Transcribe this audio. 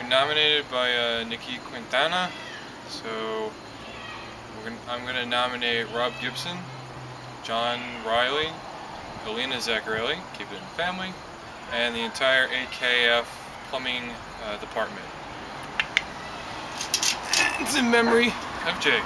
We're nominated by uh, Nikki Quintana, so gonna, I'm going to nominate Rob Gibson, John Riley, Alina Zaccarelli, keep it in the family, and the entire AKF plumbing uh, department. It's in memory of Jake.